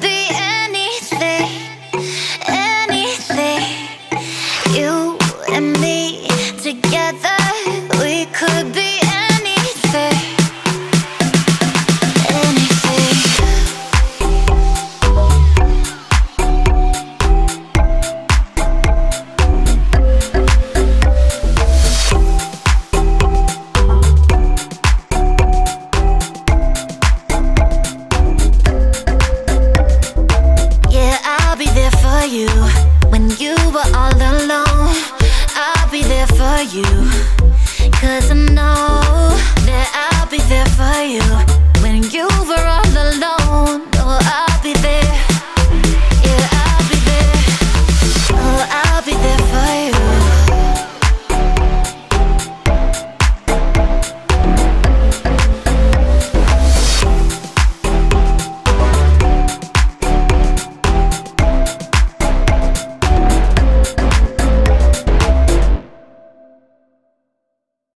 be anything, anything. You and me together. you When you were all alone. I'll be there for you. Cause I know